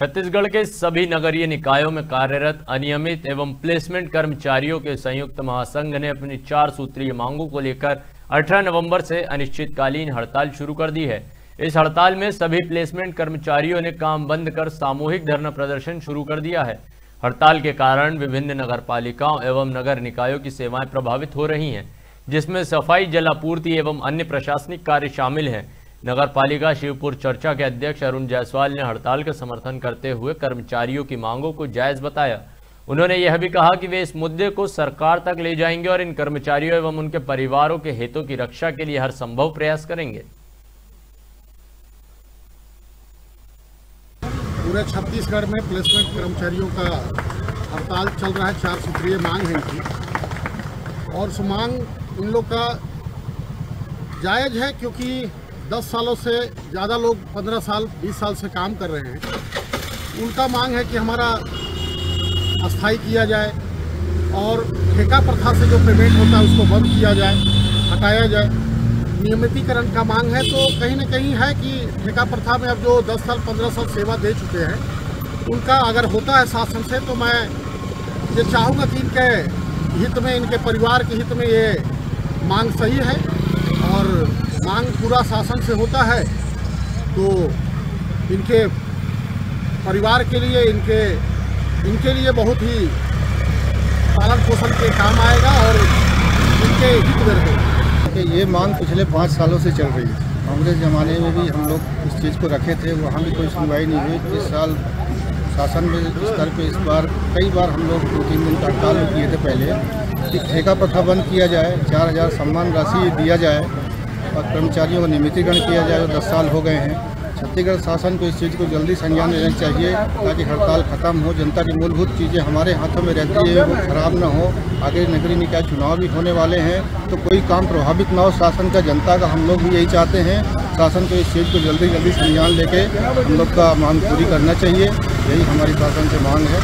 छत्तीसगढ़ के सभी नगरीय निकायों में कार्यरत अनियमित एवं प्लेसमेंट कर्मचारियों के संयुक्त महासंघ ने अपनी चार सूत्रीय मांगों को लेकर 18 नवंबर से अनिश्चितकालीन हड़ताल शुरू कर दी है। इस हड़ताल में सभी प्लेसमेंट कर्मचारियों ने काम बंद कर सामूहिक धरना प्रदर्शन शुरू कर दिया है। हड़ताल के कारण विभिन्न नगर पालिकाओं एवं नगर निकायों की सेवाएँ प्रभावित हो रही हैं, जिसमें सफ़ाई, जलापूर्ति एवं अन्य प्रशासनिक कार्य शामिल हैं। नगर पालिका शिवपुर चर्चा के अध्यक्ष अरुण जायसवाल ने हड़ताल का समर्थन करते हुए कर्मचारियों की मांगों को जायज़ बताया। उन्होंने यह भी कहा कि वे इस मुद्दे को सरकार तक ले जाएँगे और इन कर्मचारियों एवं उनके परिवारों के हितों की रक्षा के लिए हर संभव प्रयास करेंगे। पूरे छत्तीसगढ़ में प्लेसमेंट कर्मचारियों का हड़ताल चल रहा है, चार सूत्रीय मांग है इनकी। और मांग इन लोग का जायज़ है क्योंकि 10 सालों से ज़्यादा लोग 15 साल 20 साल से काम कर रहे हैं। उनका मांग है कि हमारा अस्थाई किया जाए और ठेका प्रथा से जो पेमेंट होता है उसको बंद किया जाए, हटाया जाए। नियमितीकरण का मांग है तो कहीं ना कहीं है कि ठेका प्रथा में अब जो 10 साल 15 साल सेवा दे चुके हैं, उनका अगर होता है शासन से तो मैं ये चाहूँगा कि इनके हित में, इनके परिवार के हित में ये मांग सही है और मांग पूरा शासन से होता है तो इनके परिवार के लिए, इनके इनके लिए बहुत ही पालन पोषण के काम आएगा और इनके हित में रहेगा ये मांग पिछले पाँच सालों से चल रही है। कांग्रेस ज़माने में भी हम लोग इस चीज़ को रखे थे, वहाँ भी कोई सुनवाई नहीं हुई। इस साल शासन में स्तर पे इस बार, कई बार हम लोग दो तीन दिन का हड़ताल किए थे पहले कि ठेका प्रथा बंद किया जाए, चार हज़ार सम्मान राशि दिया जाए। और कर्मचारियों का नियमितीकरण किया जाए जो दस साल हो गए हैं। छत्तीसगढ़ शासन को इस चीज़ को जल्दी संज्ञान लेना चाहिए, ताकि हड़ताल खत्म हो। जनता की मूलभूत चीज़ें हमारे हाथों में रहती है, वो खराब ना हो। आगे नगरीय निकाय चुनाव भी होने वाले हैं तो कोई काम प्रभावित ना हो। शासन का, जनता का, हम लोग भी यही चाहते हैं। शासन को इस चीज़ को जल्दी जल्दी संज्ञान लेके हम लोग का मांग पूरी करना चाहिए। यही हमारी शासन से मांग है।